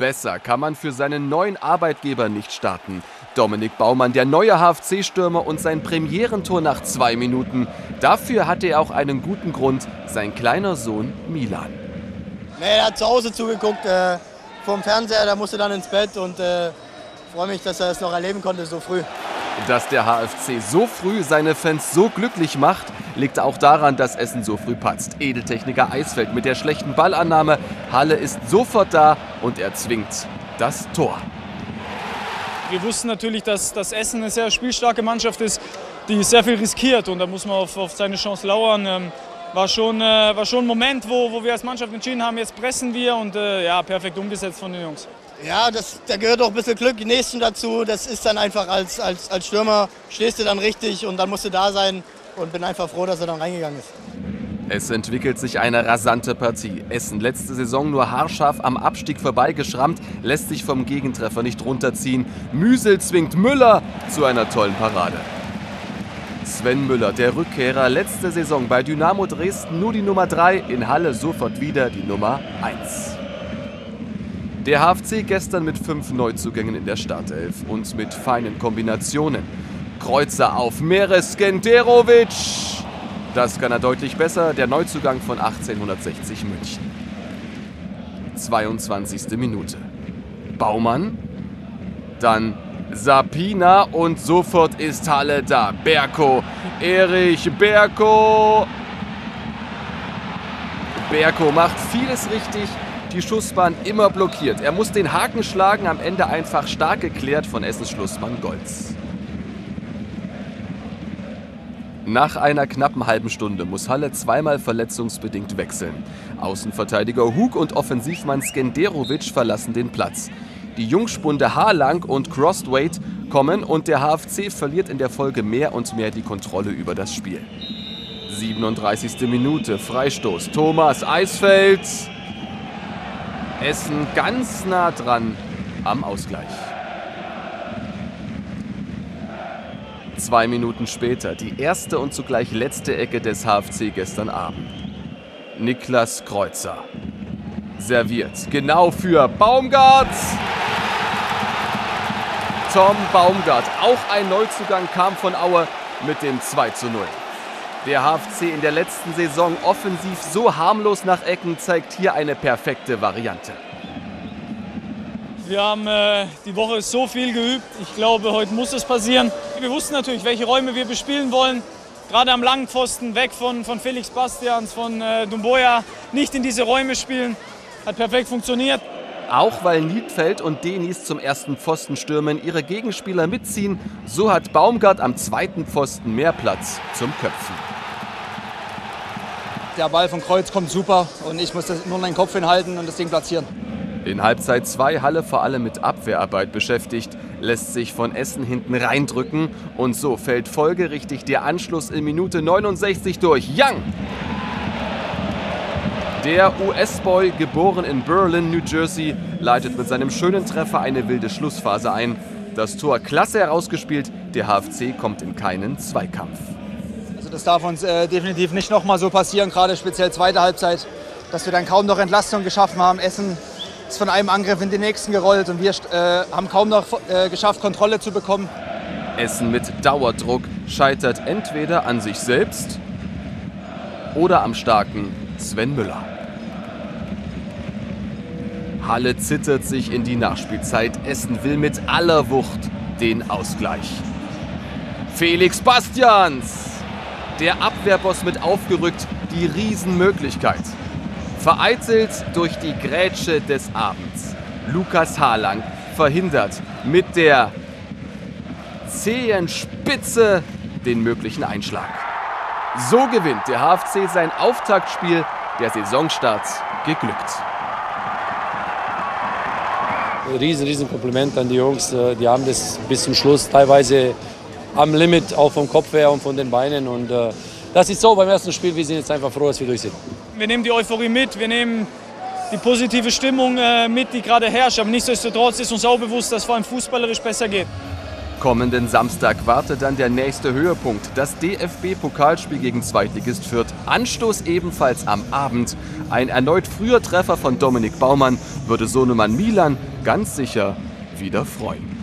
Besser kann man für seinen neuen Arbeitgeber nicht starten. Dominik Baumann, der neue HFC-Stürmer und sein Premierentor nach zwei Minuten. Dafür hatte er auch einen guten Grund, sein kleiner Sohn Milan. Nee, er hat zu Hause zugeguckt äh, vom Fernseher, da musste dann ins Bett und äh, freue mich, dass er es noch erleben konnte so früh. Dass der HFC so früh seine Fans so glücklich macht, liegt auch daran, dass Essen so früh patzt. Edeltechniker Eisfeld mit der schlechten Ballannahme. Halle ist sofort da und erzwingt das Tor. Wir wussten natürlich, dass, dass Essen eine sehr spielstarke Mannschaft ist, die sehr viel riskiert und da muss man auf, auf seine Chance lauern. Ähm, war schon, äh, war schon ein Moment, wo, wo wir als Mannschaft entschieden haben, jetzt pressen wir und äh, ja, perfekt umgesetzt von den Jungs. Ja, das, da gehört auch ein bisschen Glück, die Nächsten dazu. Das ist dann einfach als, als, als Stürmer, stehst du dann richtig und dann musst du da sein und bin einfach froh, dass er dann reingegangen ist. Es entwickelt sich eine rasante Partie. Essen letzte Saison nur haarscharf am Abstieg vorbeigeschrammt, lässt sich vom Gegentreffer nicht runterziehen. Müsel zwingt Müller zu einer tollen Parade. Sven Müller, der Rückkehrer, letzte Saison bei Dynamo Dresden nur die Nummer 3, in Halle sofort wieder die Nummer 1. Der HFC gestern mit fünf Neuzugängen in der Startelf und mit feinen Kombinationen. Kreuzer auf Meres Genderovic. Das kann er deutlich besser, der Neuzugang von 1860 München. 22. Minute. Baumann, dann Sapina und sofort ist Halle da. Berko, Erich Berko. Berko macht vieles richtig, die Schussbahn immer blockiert. Er muss den Haken schlagen, am Ende einfach stark geklärt von Essens Schlussmann Golz. Nach einer knappen halben Stunde muss Halle zweimal verletzungsbedingt wechseln. Außenverteidiger Hug und Offensivmann Skenderovic verlassen den Platz. Die Jungspunde Haarlang und Crossweight kommen und der HFC verliert in der Folge mehr und mehr die Kontrolle über das Spiel. 37. Minute, Freistoß. Thomas Eisfeld Essen ganz nah dran am Ausgleich. Zwei Minuten später die erste und zugleich letzte Ecke des HFC gestern Abend. Niklas Kreuzer serviert genau für Baumgart. Tom Baumgart, auch ein Neuzugang, kam von Aue mit dem 2 zu 0. Der HFC in der letzten Saison offensiv so harmlos nach Ecken zeigt hier eine perfekte Variante. Wir haben äh, die Woche so viel geübt. Ich glaube, heute muss es passieren. Wir wussten natürlich, welche Räume wir bespielen wollen. Gerade am langen Pfosten, weg von, von Felix Bastians, von äh, Dumboya, nicht in diese Räume spielen. Hat perfekt funktioniert. Auch weil Niedfeld und Denis zum ersten Pfosten stürmen, ihre Gegenspieler mitziehen, so hat Baumgart am zweiten Pfosten mehr Platz zum Köpfen. Der Ball von Kreuz kommt super und ich muss das nur meinen Kopf hinhalten und das Ding platzieren. In Halbzeit 2 Halle vor allem mit Abwehrarbeit beschäftigt, lässt sich von Essen hinten reindrücken und so fällt folgerichtig der Anschluss in Minute 69 durch. Young! Der US-Boy, geboren in Berlin, New Jersey, leitet mit seinem schönen Treffer eine wilde Schlussphase ein. Das Tor klasse herausgespielt, der HFC kommt in keinen Zweikampf. Also das darf uns äh, definitiv nicht nochmal so passieren, gerade speziell zweite Halbzeit, dass wir dann kaum noch Entlastung geschaffen haben. Essen ist von einem Angriff in den nächsten gerollt und wir äh, haben kaum noch äh, geschafft, Kontrolle zu bekommen. Essen mit Dauerdruck scheitert entweder an sich selbst oder am starken Sven Müller. Halle zittert sich in die Nachspielzeit. Essen will mit aller Wucht den Ausgleich. Felix Bastians, der Abwehrboss mit aufgerückt, die Riesenmöglichkeit. Vereitelt durch die Grätsche des Abends. Lukas Harlang verhindert mit der zähen Spitze den möglichen Einschlag. So gewinnt der HFC sein Auftaktspiel. Der Saisonstart geglückt. Riesen, riesen Kompliment an die Jungs. Äh, die haben das bis zum Schluss teilweise am Limit, auch vom Kopf her und von den Beinen. Und äh, das ist so beim ersten Spiel. Wir sind jetzt einfach froh, dass wir durch sind. Wir nehmen die Euphorie mit, wir nehmen die positive Stimmung äh, mit, die gerade herrscht. Aber nichtsdestotrotz ist uns auch bewusst, dass es vor allem fußballerisch besser geht. Kommenden Samstag wartet dann der nächste Höhepunkt, das DFB-Pokalspiel gegen Zweitligist Fürth. Anstoß ebenfalls am Abend. Ein erneut früher Treffer von Dominik Baumann würde Sohnemann Milan ganz sicher wieder freuen.